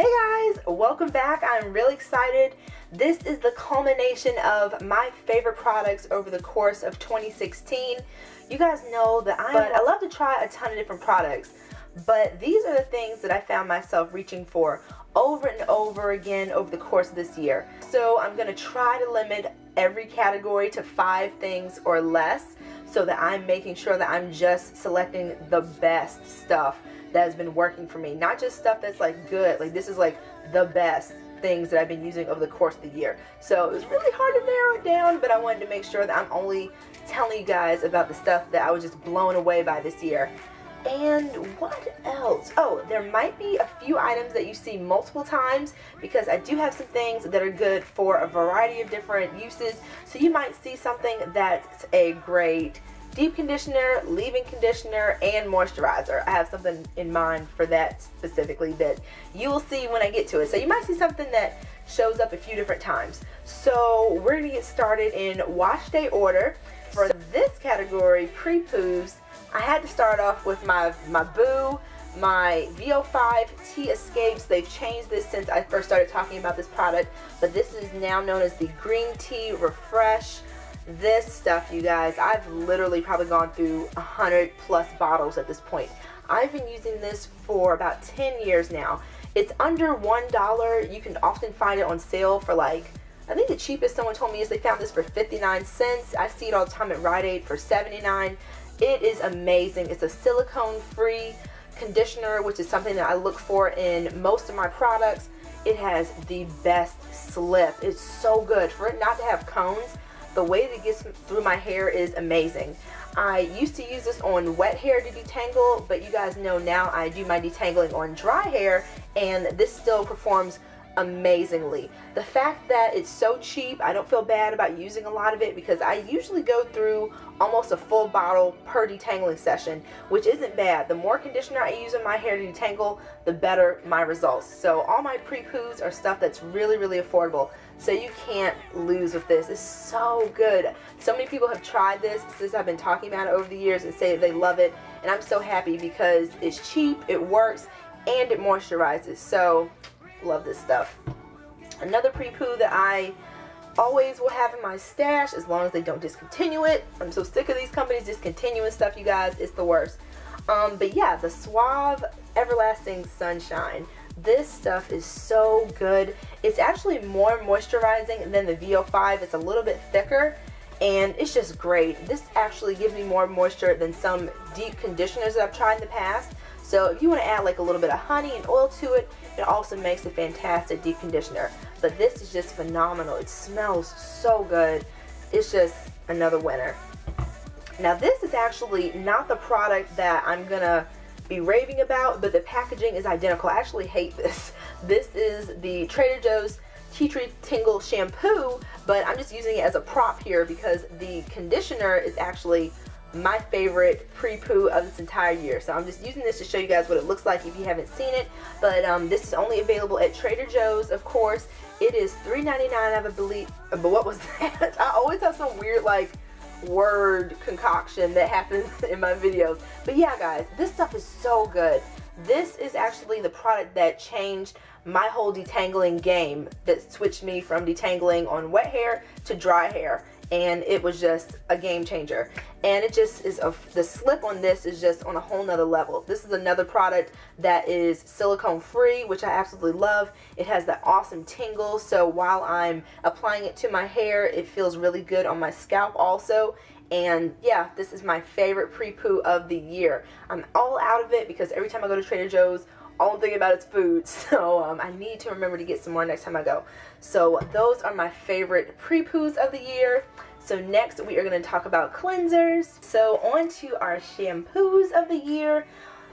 Hey guys, welcome back. I'm really excited. This is the culmination of my favorite products over the course of 2016. You guys know that I, I love to try a ton of different products, but these are the things that I found myself reaching for over and over again over the course of this year. So I'm to try to limit every category to five things or less so that I'm making sure that I'm just selecting the best stuff that has been working for me. Not just stuff that's like good, like this is like the best things that I've been using over the course of the year. So it was really hard to narrow it down, but I wanted to make sure that I'm only telling you guys about the stuff that I was just blown away by this year. And what else? Oh, there might be a few items that you see multiple times because I do have some things that are good for a variety of different uses. So you might see something that's a great deep conditioner, leave-in conditioner, and moisturizer. I have something in mind for that specifically that you will see when I get to it. So you might see something that shows up a few different times. So we're going to get started in wash day order. For this category, pre-poos, I had to start off with my, my Boo, my VO5 Tea Escapes. They've changed this since I first started talking about this product, but this is now known as the Green Tea Refresh. This stuff you guys I've literally probably gone through a hundred plus bottles at this point. I've been using this for about 10 years now. It's under one dollar. You can often find it on sale for like I think the cheapest someone told me is they found this for 59 cents. I see it all the time at Rite Aid for 79 it is amazing. It's a silicone free conditioner which is something that I look for in most of my products. It has the best slip. It's so good. For it not to have cones the way that it gets through my hair is amazing. I used to use this on wet hair to detangle, but you guys know now I do my detangling on dry hair, and this still performs amazingly. The fact that it's so cheap, I don't feel bad about using a lot of it because I usually go through almost a full bottle per detangling session, which isn't bad. The more conditioner I use in my hair to detangle, the better my results. So all my pre-poos are stuff that's really, really affordable. So you can't lose with this. It's so good. So many people have tried this since I've been talking about it over the years and say they love it. And I'm so happy because it's cheap, it works, and it moisturizes. So Love this stuff. Another pre-poo that I always will have in my stash as long as they don't discontinue it. I'm so sick of these companies discontinuing stuff, you guys. It's the worst. Um, but yeah, the Suave Everlasting Sunshine. This stuff is so good. It's actually more moisturizing than the VO5. It's a little bit thicker and it's just great. This actually gives me more moisture than some deep conditioners that I've tried in the past. So if you want to add like a little bit of honey and oil to it, it also makes a fantastic deep conditioner. But this is just phenomenal. It smells so good. It's just another winner. Now this is actually not the product that I'm going to be raving about, but the packaging is identical. I actually hate this. This is the Trader Joe's Tea Tree Tingle Shampoo, but I'm just using it as a prop here because the conditioner is actually my favorite pre-poo of this entire year. So I'm just using this to show you guys what it looks like if you haven't seen it. But um, this is only available at Trader Joe's, of course. It is $3.99, I believe. But what was that? I always have some weird, like, word concoction that happens in my videos. But yeah, guys, this stuff is so good. This is actually the product that changed my whole detangling game that switched me from detangling on wet hair to dry hair and it was just a game changer. And it just is a the slip on this is just on a whole nother level. This is another product that is silicone free which I absolutely love. It has that awesome tingle. So while I'm applying it to my hair it feels really good on my scalp also. And yeah this is my favorite pre-poo of the year. I'm all out of it because every time I go to Trader Joe's I'm thinking about is food so um, I need to remember to get some more next time I go. So those are my favorite pre-poos of the year. So next we are going to talk about cleansers. So on to our shampoos of the year.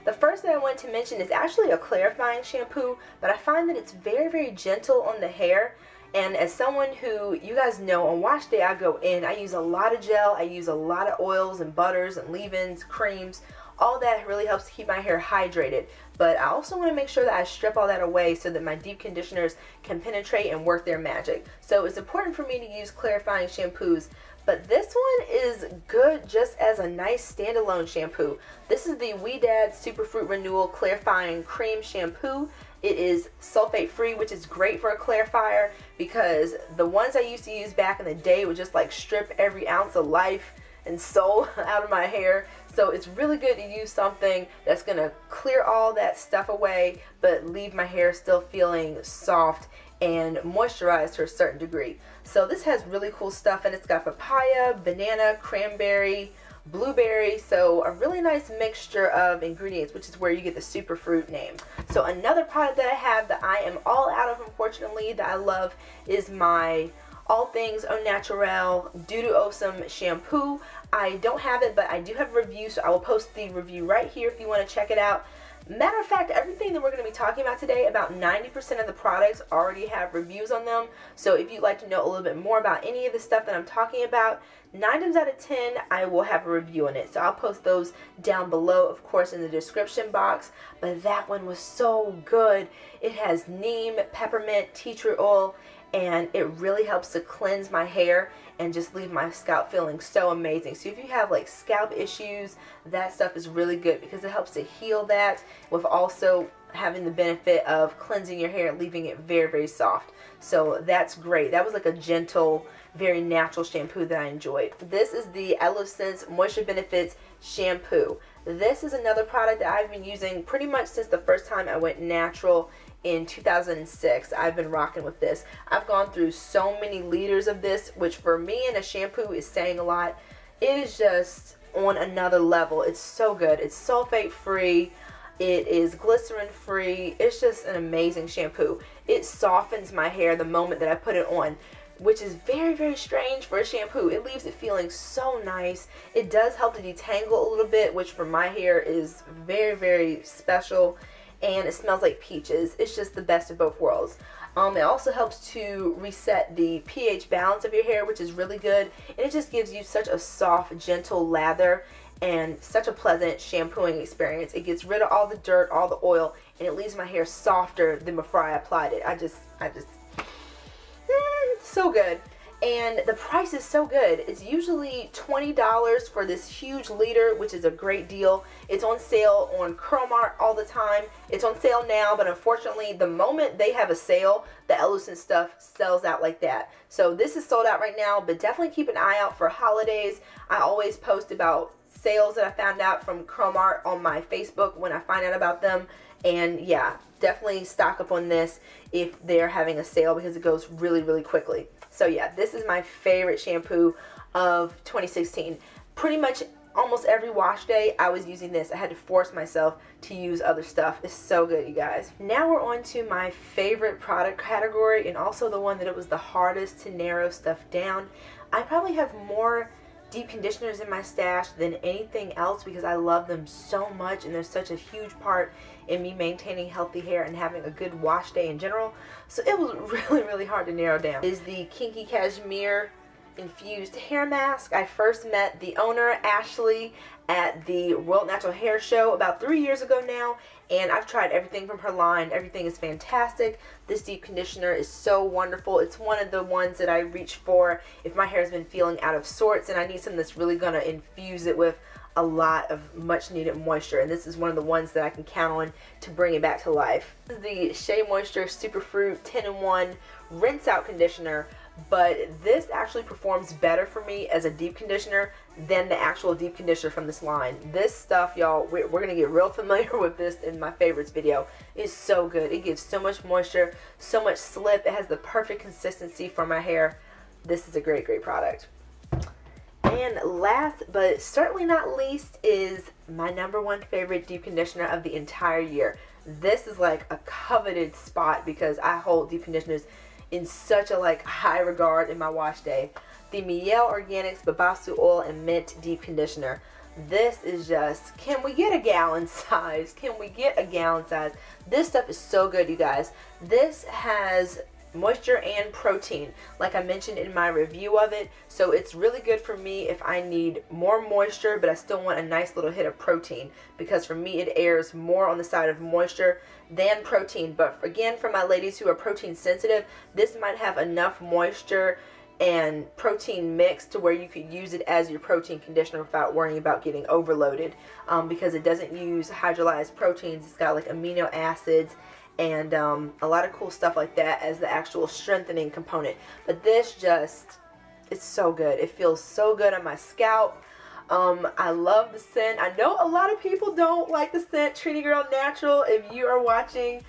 The first thing I want to mention is actually a clarifying shampoo but I find that it's very very gentle on the hair. And as someone who you guys know on wash day I go in I use a lot of gel I use a lot of oils and butters and leave-ins creams. All that really helps to keep my hair hydrated but I also want to make sure that I strip all that away so that my deep conditioners can penetrate and work their magic. So it's important for me to use clarifying shampoos but this one is good just as a nice standalone shampoo. This is the Ouidad Superfruit Renewal Clarifying Cream Shampoo It is sulfate free, which is great for a clarifier because the ones I used to use back in the day would just like strip every ounce of life and soul out of my hair. So it's really good to use something that's to clear all that stuff away but leave my hair still feeling soft and moisturized to a certain degree. So this has really cool stuff and it's got papaya, banana, cranberry, blueberry. So a really nice mixture of ingredients which is where you get the superfruit name. So another product that I have that I am all out of unfortunately that I love is my all things O' Natural doo doo awesome shampoo I don't have it but I do have a review so I will post the review right here if you want to check it out Matter of fact, everything that we're going to be talking about today, about 90% of the products already have reviews on them. So if you'd like to know a little bit more about any of the stuff that I'm talking about, 9 times out of 10, I will have a review on it. So I'll post those down below, of course, in the description box. But that one was so good. It has neem, peppermint, tea tree oil, and it really helps to cleanse my hair and just leave my scalp feeling so amazing. So if you have like scalp issues, that stuff is really good because it helps to heal that with also having the benefit of cleansing your hair, leaving it very, very soft. So that's great. That was like a gentle, very natural shampoo that I enjoyed. This is the Elucence Moisture Benefits Shampoo. This is another product that I've been using pretty much since the first time I went natural in 2006. I've been rocking with this. I've gone through so many liters of this, which for me in a shampoo is saying a lot. It is just on another level. It's so good. It's sulfate free. It is glycerin free. It's just an amazing shampoo. It softens my hair the moment that I put it on which is very very strange for a shampoo it leaves it feeling so nice it does help to detangle a little bit which for my hair is very very special and it smells like peaches. It's just the best of both worlds. Um, it also helps to reset the pH balance of your hair, which is really good. And it just gives you such a soft, gentle lather and such a pleasant shampooing experience. It gets rid of all the dirt, all the oil, and it leaves my hair softer than before I applied it. I just, I just, mm, so good and the price is so good. It's usually $20 for this huge liter, which is a great deal. It's on sale on Curlmart all the time. It's on sale now, but unfortunately, the moment they have a sale, the Elucence stuff sells out like that. So this is sold out right now, but definitely keep an eye out for holidays. I always post about sales that I found out from Curlmart on my Facebook when I find out about them. And yeah, definitely stock up on this if they're having a sale because it goes really, really quickly. So yeah, this is my favorite shampoo of 2016. Pretty much almost every wash day I was using this. I had to force myself to use other stuff. It's so good, you guys. Now we're on to my favorite product category and also the one that it was the hardest to narrow stuff down. I probably have more deep conditioners in my stash than anything else because I love them so much and they're such a huge part in me maintaining healthy hair and having a good wash day in general. So it was really, really hard to narrow down. Is the Kinky Cashmere infused hair mask. I first met the owner, Ashley, at the World Natural Hair Show about three years ago now, and I've tried everything from her line. Everything is fantastic. This deep conditioner is so wonderful. It's one of the ones that I reach for if my hair has been feeling out of sorts and I need something that's really going to infuse it with a lot of much needed moisture and this is one of the ones that I can count on to bring it back to life. This is the Shea Moisture Superfruit 10-in-1 Rinse Out Conditioner but this actually performs better for me as a deep conditioner than the actual deep conditioner from this line. This stuff, y'all, we're, we're going to get real familiar with this in my favorites video. It's so good. It gives so much moisture, so much slip. It has the perfect consistency for my hair. This is a great, great product. And last but certainly not least is my number one favorite deep conditioner of the entire year. This is like a coveted spot because I hold deep conditioners in such a like high regard in my wash day. The Mielle Organics Babassu Oil and Mint Deep Conditioner. This is just, can we get a gallon size? Can we get a gallon size? This stuff is so good, you guys. This has moisture and protein. Like I mentioned in my review of it so it's really good for me if I need more moisture but I still want a nice little hit of protein because for me it airs more on the side of moisture than protein. But again for my ladies who are protein sensitive this might have enough moisture and protein mix to where you could use it as your protein conditioner without worrying about getting overloaded um, because it doesn't use hydrolyzed proteins. It's got like amino acids and um, a lot of cool stuff like that as the actual strengthening component. But this just, it's so good. It feels so good on my scalp. Um, I love the scent. I know a lot of people don't like the scent Trini Girl Natural. If you are watching,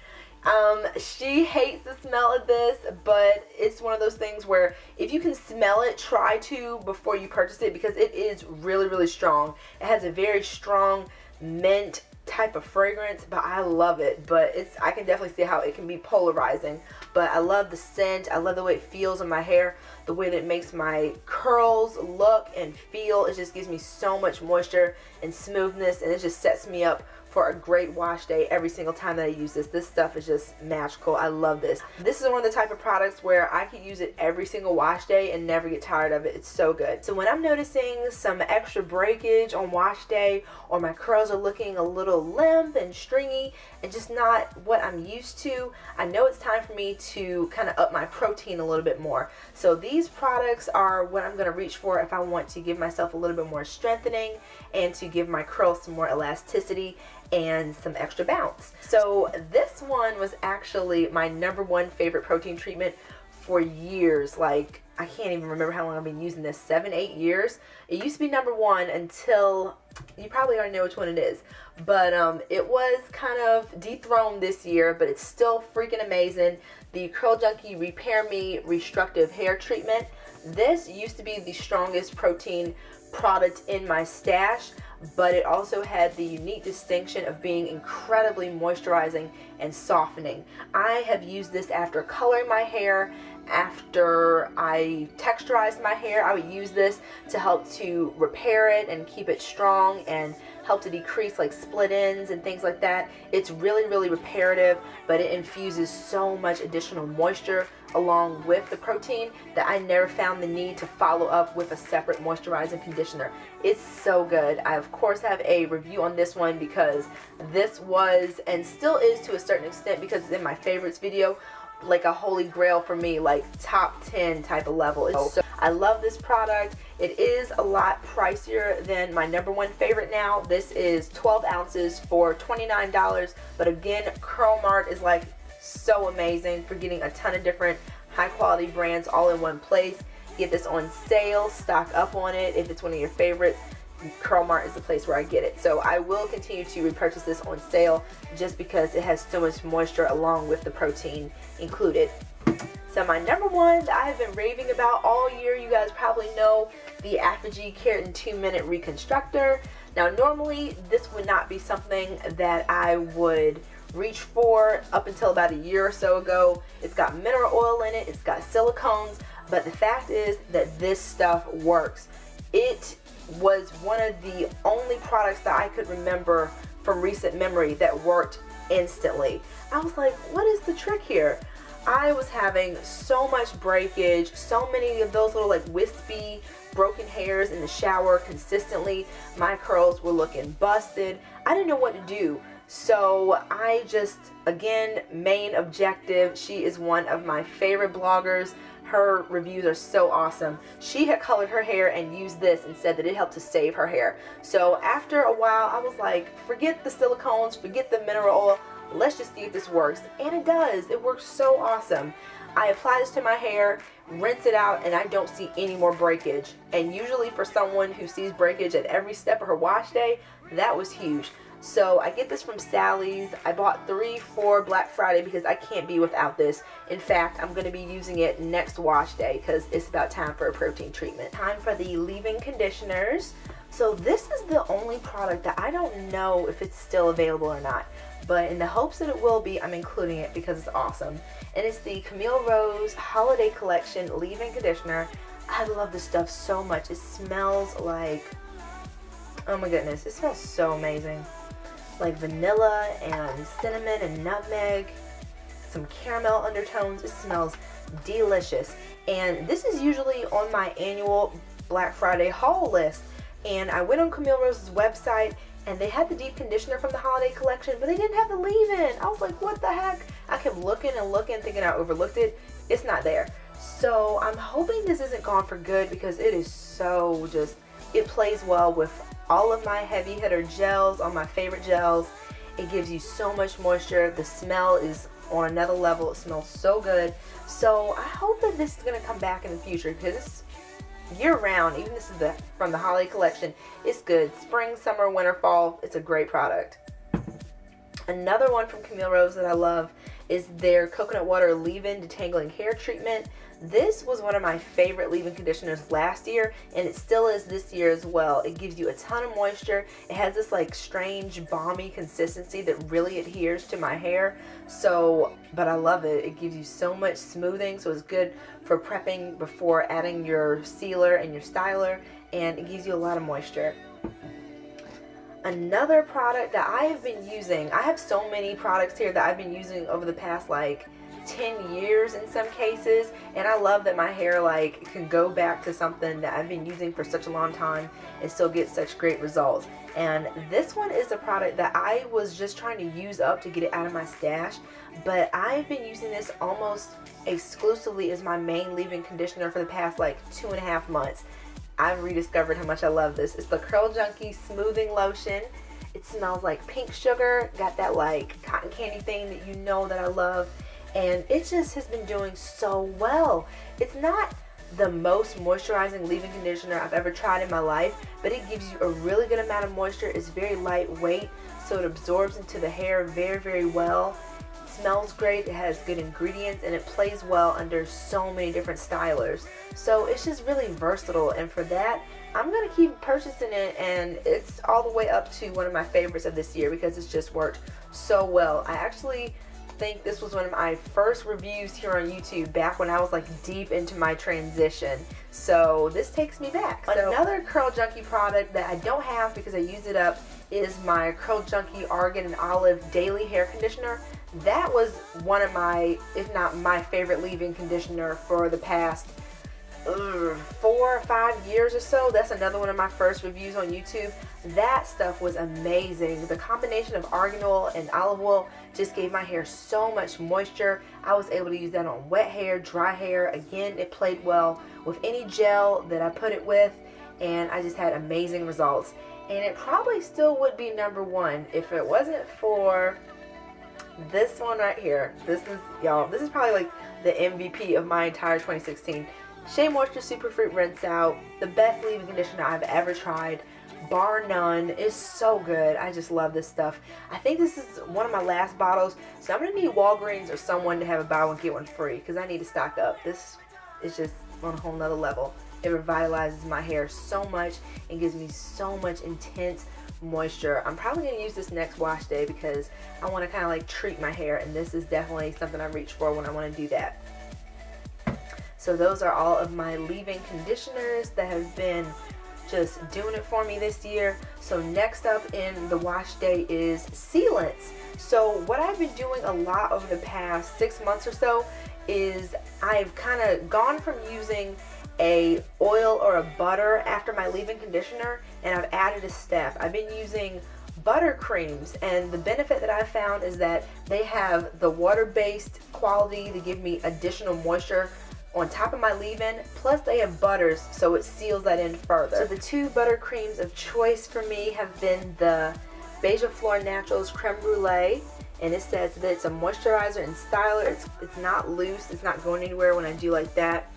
um, she hates the smell of this, but it's one of those things where if you can smell it, try to before you purchase it because it is really, really strong. It has a very strong mint type of fragrance, but I love it. But it's I can definitely see how it can be polarizing. But I love the scent. I love the way it feels on my hair, the way that it makes my curls look and feel. It just gives me so much moisture and smoothness, and it just sets me up for a great wash day every single time that I use this. This stuff is just magical. I love this. This is one of the type of products where I could use it every single wash day and never get tired of it. It's so good. So when I'm noticing some extra breakage on wash day or my curls are looking a little limp and stringy and just not what I'm used to, I know it's time for me to kind of up my protein a little bit more. So these products are what I'm going to reach for if I want to give myself a little bit more strengthening and to give my curls some more elasticity and some extra bounce. So this one was actually my number one favorite protein treatment for years. Like, I can't even remember how long I've been using this. Seven, eight years. It used to be number one until, you probably already know which one it is. But um, it was kind of dethroned this year, but it's still freaking amazing. The Curl Junkie Repair Me Restructive Hair Treatment. This used to be the strongest protein product in my stash but it also had the unique distinction of being incredibly moisturizing and softening. I have used this after coloring my hair, after I texturized my hair. I would use this to help to repair it and keep it strong and help to decrease like split ends and things like that. It's really, really reparative, but it infuses so much additional moisture along with the protein that I never found the need to follow up with a separate moisturizing conditioner. It's so good. I of course have a review on this one because this was and still is to a certain extent because it's in my favorites video like a holy grail for me like top 10 type of level so, I love this product it is a lot pricier than my number one favorite now this is 12 ounces for $29 but again Curl Mart is like so amazing for getting a ton of different high quality brands all in one place. Get this on sale, stock up on it if it's one of your favorites. Curl Mart is the place where I get it. So I will continue to repurchase this on sale just because it has so much moisture along with the protein included. So my number one that I have been raving about all year, you guys probably know the ApHogee Keratin 2 Minute Reconstructor. Now normally this would not be something that I would reach for up until about a year or so ago. It's got mineral oil in it, it's got silicones, but the fact is that this stuff works. It was one of the only products that I could remember from recent memory that worked instantly. I was like, what is the trick here? I was having so much breakage, so many of those little like wispy broken hairs in the shower consistently. My curls were looking busted. I didn't know what to do. So I just, again, Mane Objective. She is one of my favorite bloggers. Her reviews are so awesome. She had colored her hair and used this and said that it helped to save her hair. So after a while, I was like, forget the silicones, forget the mineral oil. Let's just see if this works. And it does. It works so awesome. I apply this to my hair, rinse it out, and I don't see any more breakage. And usually for someone who sees breakage at every step of her wash day, that was huge. So I get this from Sally's. I bought three for Black Friday because I can't be without this. In fact, I'm going to be using it next wash day because it's about time for a protein treatment. Time for the leave-in conditioners. So this is the only product that I don't know if it's still available or not. But in the hopes that it will be, I'm including it because it's awesome. And it's the Camille Rose Holiday Collection leave-in conditioner. I love this stuff so much. It smells like, oh my goodness, it smells so amazing like vanilla and cinnamon and nutmeg, some caramel undertones. It smells delicious. And this is usually on my annual Black Friday haul list. And I went on Camille Rose's website and they had the deep conditioner from the holiday collection, but they didn't have the leave-in. I was like, what the heck? I kept looking and looking, thinking I overlooked it. It's not there. So I'm hoping this isn't gone for good because it is so just, it plays well with all of my heavy hitter gels, all my favorite gels. It gives you so much moisture. The smell is on another level. It smells so good. So I hope that this is going to come back in the future because it's year round. Even this is the from the Holly collection. It's good. Spring, summer, winter, fall. It's a great product. Another one from Camille Rose that I love is their coconut water leave-in detangling hair treatment. This was one of my favorite leave-in conditioners last year and it still is this year as well. It gives you a ton of moisture. It has this like strange balmy consistency that really adheres to my hair. So, but I love it. It gives you so much smoothing so it's good for prepping before adding your sealer and your styler and it gives you a lot of moisture another product that I have been using. I have so many products here that I've been using over the past like 10 years in some cases and I love that my hair like can go back to something that I've been using for such a long time and still get such great results and this one is a product that I was just trying to use up to get it out of my stash but I've been using this almost exclusively as my main leave-in conditioner for the past like two and a half months I've rediscovered how much I love this. It's the Curl Junkie Smoothing Lotion. It smells like pink sugar, got that like cotton candy thing that you know that I love. And it just has been doing so well. It's not the most moisturizing leave-in conditioner I've ever tried in my life, but it gives you a really good amount of moisture. It's very lightweight, so it absorbs into the hair very, very well It smells great, it has good ingredients, and it plays well under so many different stylers. So it's just really versatile, and for that, I'm going to keep purchasing it, and it's all the way up to one of my favorites of this year because it's just worked so well. I actually think this was one of my first reviews here on YouTube back when I was like deep into my transition. So this takes me back. So, Another Curl Junkie product that I don't have because I used it up is my Curl Junkie Argan and Olive Daily Hair Conditioner that was one of my, if not my favorite leave-in conditioner for the past uh, four or five years or so. That's another one of my first reviews on YouTube. That stuff was amazing. The combination of argan oil and olive oil just gave my hair so much moisture. I was able to use that on wet hair, dry hair. Again, it played well with any gel that I put it with and I just had amazing results. And it probably still would be number one if it wasn't for this one right here, this is, y'all, this is probably like the MVP of my entire 2016. Shea Moisture Super Fruit Rinse Out, the best leave-in conditioner I've ever tried, bar none. It's so good. I just love this stuff. I think this is one of my last bottles, so I'm going to need Walgreens or someone to have a buy one, get one free, because I need to stock up. This is just on a whole nother level. It revitalizes my hair so much and gives me so much intense moisture. I'm probably going to use this next wash day because I want to kind of like treat my hair and this is definitely something I reach for when I want to do that. So those are all of my leave-in conditioners that have been just doing it for me this year. So next up in the wash day is sealants. So what I've been doing a lot over the past six months or so is I've kind of gone from using a oil or a butter after my leave-in conditioner and I've added a step. I've been using butter creams and the benefit that I've found is that they have the water-based quality to give me additional moisture on top of my leave-in plus they have butters so it seals that in further. So the two butter creams of choice for me have been the Beija Flor Naturals Creme Brulee and it says that it's a moisturizer and styler. It's, it's not loose. It's not going anywhere when I do like that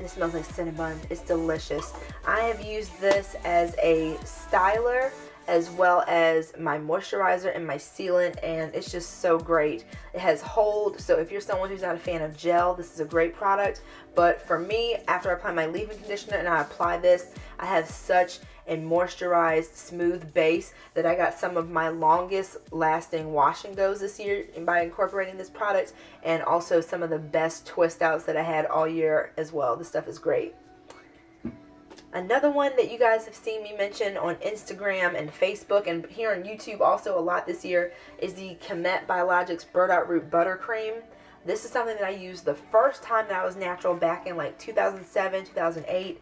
it smells like cinnamon. It's delicious. I have used this as a styler as well as my moisturizer and my sealant and it's just so great. It has hold so if you're someone who's not a fan of gel this is a great product but for me after I apply my leave-in conditioner and I apply this I have such a moisturized smooth base that I got some of my longest lasting wash and goes this year by incorporating this product and also some of the best twist outs that I had all year as well. This stuff is great. Another one that you guys have seen me mention on Instagram and Facebook and here on YouTube also a lot this year is the Qhemet Biologics Burdock Root Buttercream. This is something that I used the first time that I was natural back in like 2007, 2008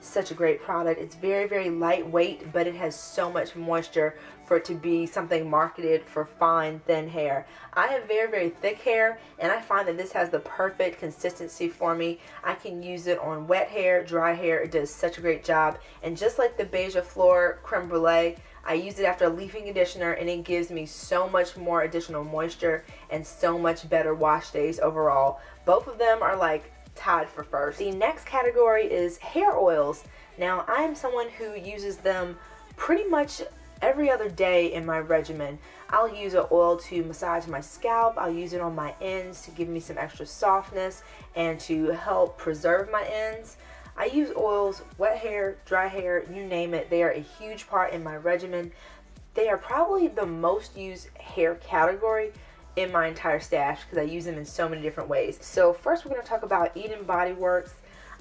such a great product. It's very, very lightweight, but it has so much moisture for it to be something marketed for fine, thin hair. I have very, very thick hair, and I find that this has the perfect consistency for me. I can use it on wet hair, dry hair. It does such a great job. And just like the Beija Flor Creme Brulee, I use it after a leave-in conditioner and it gives me so much more additional moisture and so much better wash days overall. Both of them are like tied for first. The next category is hair oils. Now I am someone who uses them pretty much every other day in my regimen. I'll use an oil to massage my scalp. I'll use it on my ends to give me some extra softness and to help preserve my ends. I use oils, wet hair, dry hair, you name it. They are a huge part in my regimen. They are probably the most used hair category in my entire stash because I use them in so many different ways. So first we're going to talk about Eden Body Works.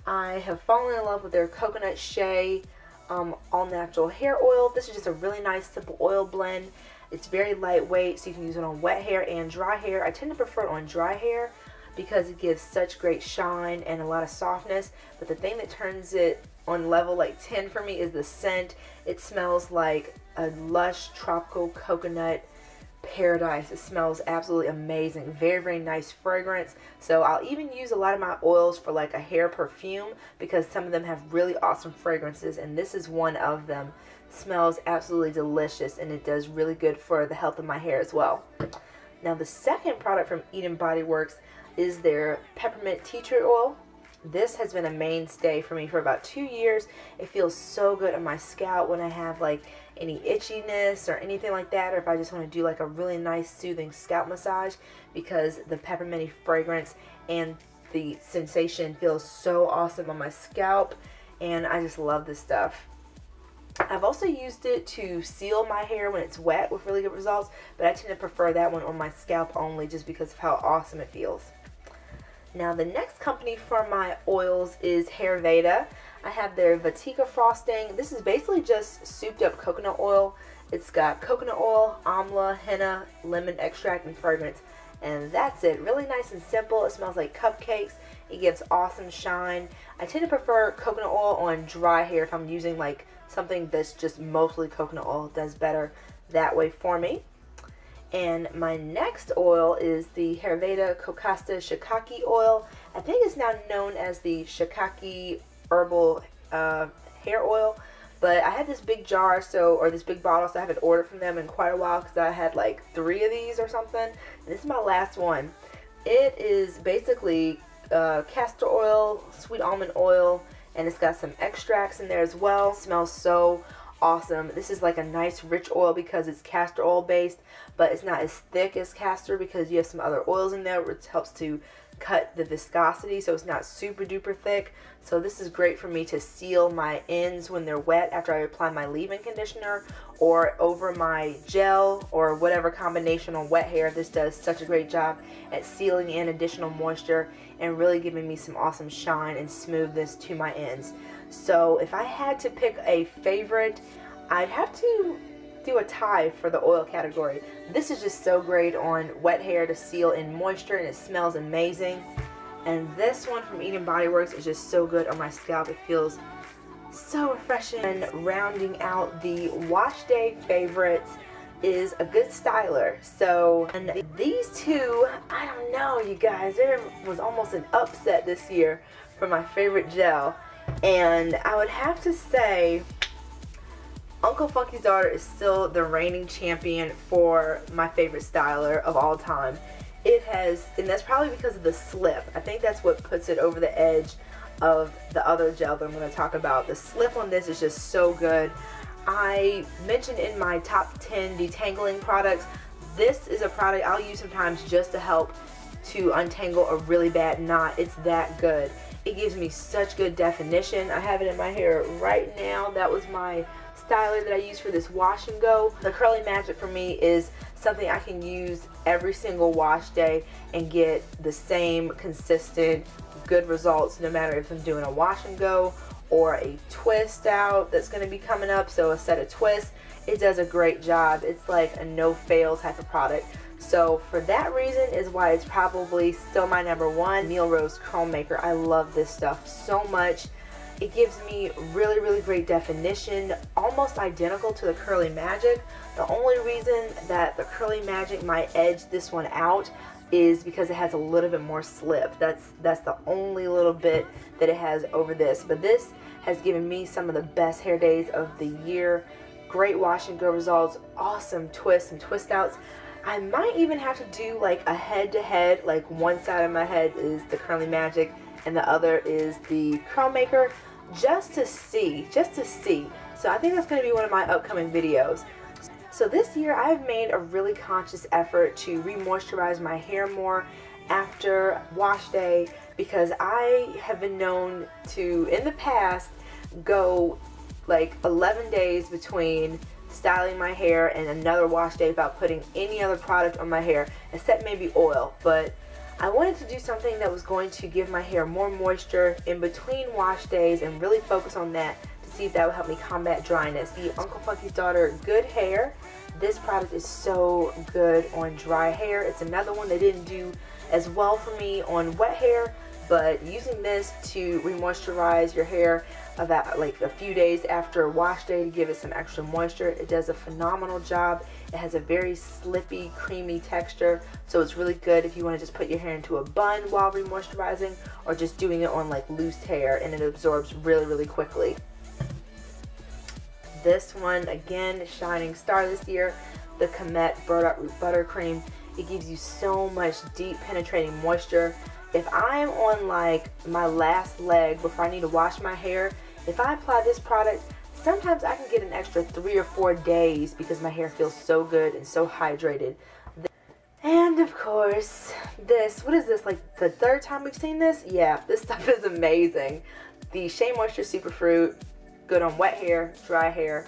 I have fallen in love with their Coconut Shea um, All Natural Hair Oil. This is just a really nice simple oil blend. It's very lightweight so you can use it on wet hair and dry hair. I tend to prefer it on dry hair because it gives such great shine and a lot of softness. But the thing that turns it on level like 10 for me is the scent. It smells like a lush tropical coconut paradise. It smells absolutely amazing. Very, very nice fragrance. So I'll even use a lot of my oils for like a hair perfume because some of them have really awesome fragrances and this is one of them. Smells absolutely delicious and it does really good for the health of my hair as well. Now the second product from Eden Body Works is their peppermint tea tree oil. This has been a mainstay for me for about two years. It feels so good on my scalp when I have like any itchiness or anything like that or if I just want to do like a really nice soothing scalp massage because the pepperminty fragrance and the sensation feels so awesome on my scalp and I just love this stuff. I've also used it to seal my hair when it's wet with really good results, but I tend to prefer that one on my scalp only just because of how awesome it feels. Now the next company for my oils is Hairveda. I have their Vatika frosting. This is basically just souped up coconut oil. It's got coconut oil, amla, henna, lemon extract, and fragrance. And that's it. Really nice and simple. It smells like cupcakes. It gives awesome shine. I tend to prefer coconut oil on dry hair if I'm using like something that's just mostly coconut oil. It does better that way for me. And my next oil is the Hairveda Cocasta Shikakai oil. I think it's now known as the Shikakai herbal uh, hair oil. But I had this big jar, so or this big bottle, so I haven't ordered from them in quite a while because I had like three of these or something. And this is my last one. It is basically uh, castor oil, sweet almond oil, and it's got some extracts in there as well. It smells so awesome. This is like a nice rich oil because it's castor oil based, but it's not as thick as castor because you have some other oils in there which helps to cut the viscosity so it's not super duper thick. So this is great for me to seal my ends when they're wet after I apply my leave-in conditioner or over my gel or whatever combination on wet hair. This does such a great job at sealing in additional moisture and really giving me some awesome shine and smoothness to my ends. So if I had to pick a favorite, I'd have to do a tie for the oil category. This is just so great on wet hair to seal in moisture and it smells amazing. And this one from Eden Body Works is just so good on my scalp. It feels so refreshing. And rounding out the wash day favorites is a good styler. So, and these two, I don't know, you guys, there was almost an upset this year for my favorite gel. And I would have to say, Uncle Funky's daughter is still the reigning champion for my favorite styler of all time. It has, and that's probably because of the slip. I think that's what puts it over the edge of the other gel that I'm going to talk about. The slip on this is just so good. I mentioned in my top 10 detangling products, this is a product I'll use sometimes just to help to untangle a really bad knot. It's that good. It gives me such good definition. I have it in my hair right now. That was my styler that I use for this wash and go. The Curly Magic for me is something I can use every single wash day and get the same consistent good results no matter if I'm doing a wash and go or a twist out that's going to be coming up so a set of twists it does a great job it's like a no fail type of product so for that reason is why it's probably still my number one Neil Rose Curl Maker I love this stuff so much it gives me really really great definition almost identical to the Curly Magic the only reason that the Curly Magic might edge this one out is because it has a little bit more slip. That's that's the only little bit that it has over this. But this has given me some of the best hair days of the year great wash and go results, awesome twists and twist outs. I might even have to do like a head to head, like one side of my head is the Curly Magic and the other is the Curl Maker, just to see, just to see. So I think that's going to be one of my upcoming videos. So this year I've made a really conscious effort to re-moisturize my hair more after wash day because I have been known to, in the past, go like 11 days between styling my hair and another wash day without putting any other product on my hair except maybe oil but I wanted to do something that was going to give my hair more moisture in between wash days and really focus on that to see if that would help me combat dryness. The Uncle Funky's Daughter Good Hair. This product is so good on dry hair. It's another one that didn't do as well for me on wet hair but using this to re-moisturize your hair about like a few days after wash day to give it some extra moisture. It does a phenomenal job. It has a very slippy creamy texture so it's really good if you want to just put your hair into a bun while re-moisturizing or just doing it on like loose hair and it absorbs really really quickly. This one again shining star this year the Qhemet Burdock Root Buttercream. It gives you so much deep penetrating moisture. If I'm on like my last leg before I need to wash my hair, if I apply this product, sometimes I can get an extra three or four days because my hair feels so good and so hydrated. And of course, this, what is this, like the third time we've seen this? Yeah, this stuff is amazing. The Shea Moisture Superfruit, good on wet hair, dry hair,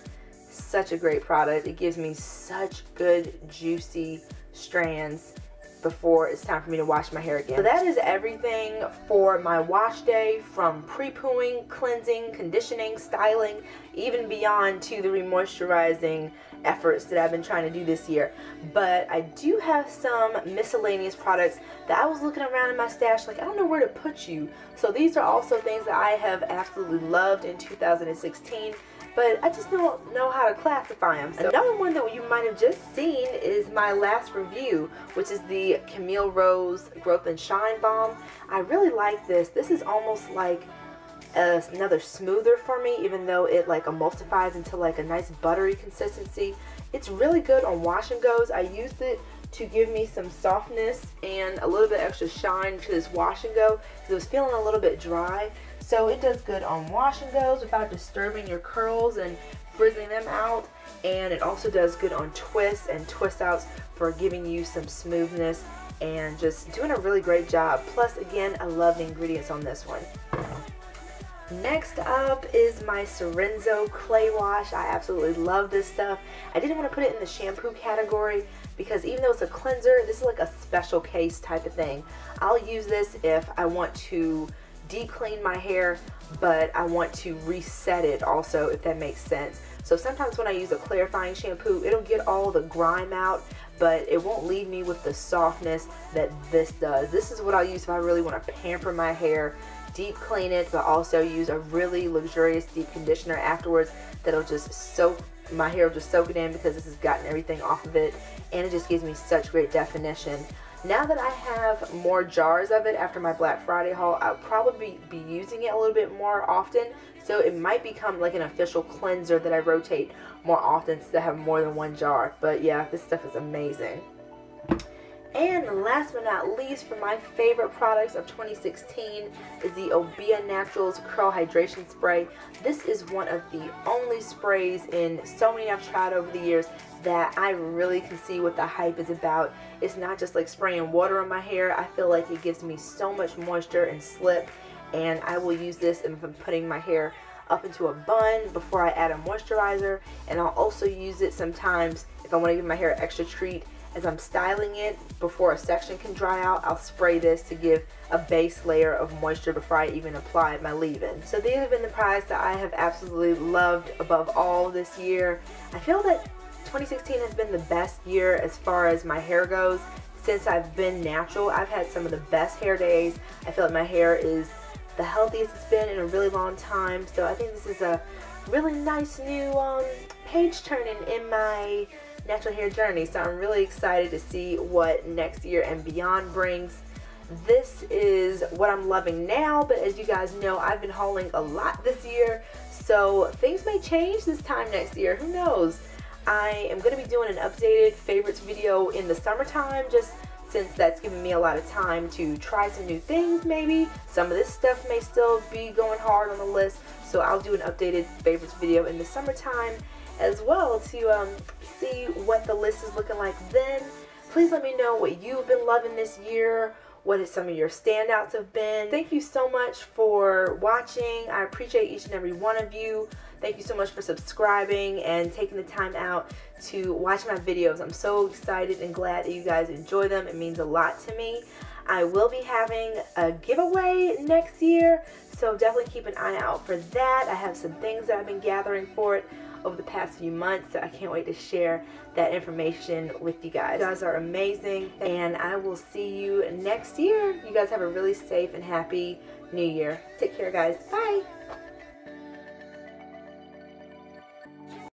such a great product. It gives me such good, juicy strands before it's time for me to wash my hair again. So that is everything for my wash day from pre-pooing, cleansing, conditioning, styling, even beyond to the remoisturizing efforts that I've been trying to do this year. But I do have some miscellaneous products that I was looking around in my stash like I don't know where to put you. So these are also things that I have absolutely loved in 2016 but I just don't know how to classify them. So another one that you might have just seen is my last review, which is the Camille Rose Growth and Shine Balm. I really like this. This is almost like another smoother for me, even though it like emulsifies into like a nice buttery consistency. It's really good on wash and goes. I used it to give me some softness and a little bit extra shine to this wash and go because it was feeling a little bit dry. So it does good on wash and goes without disturbing your curls and frizzing them out. And it also does good on twists and twist outs for giving you some smoothness and just doing a really great job. Plus, again, I love the ingredients on this one. Next up is my Sarenzo Clay Wash. I absolutely love this stuff. I didn't want to put it in the shampoo category because even though it's a cleanser, this is like a special case type of thing. I'll use this if I want to deep clean my hair, but I want to reset it also, if that makes sense. So sometimes when I use a clarifying shampoo, it'll get all the grime out, but it won't leave me with the softness that this does. This is what I'll use if I really want to pamper my hair, deep clean it, but also use a really luxurious deep conditioner afterwards that'll just soak my hair will just soak it in because this has gotten everything off of it and it just gives me such great definition. Now that I have more jars of it after my Black Friday haul, I'll probably be using it a little bit more often. So it might become like an official cleanser that I rotate more often so I have more than one jar. But yeah, this stuff is amazing. And last but not least, for my favorite products of 2016 is the Obia Naturals Curl Hydration Spray. This is one of the only sprays in so many I've tried over the years that I really can see what the hype is about. It's not just like spraying water on my hair. I feel like it gives me so much moisture and slip and I will use this if I'm putting my hair up into a bun before I add a moisturizer and I'll also use it sometimes if I want to give my hair an extra treat as I'm styling it before a section can dry out I'll spray this to give a base layer of moisture before I even apply my leave-in. So these have been the products that I have absolutely loved above all this year. I feel that 2016 has been the best year as far as my hair goes since I've been natural. I've had some of the best hair days. I feel like my hair is the healthiest it's been in a really long time. So I think this is a really nice new um, page turning in my natural hair journey. So I'm really excited to see what next year and beyond brings. this is what I'm loving now, but as you guys know, I've been hauling a lot this year, so things may change this time next year. Who knows? I am going to be doing an updated favorites video in the summertime, just since that's giving me a lot of time to try some new things maybe. Some of this stuff may still be going hard on the list, so I'll do an updated favorites video in the summertime as well to um, see what the list is looking like then. Please let me know what you've been loving this year, what some of your standouts have been. Thank you so much for watching. I appreciate each and every one of you. Thank you so much for subscribing and taking the time out to watch my videos. I'm so excited and glad that you guys enjoy them. It means a lot to me. I will be having a giveaway next year, so definitely keep an eye out for that. I have some things that I've been gathering for it over the past few months, so I can't wait to share that information with you guys. You guys are amazing, and I will see you next year. You guys have a really safe and happy new year. Take care, guys. Bye.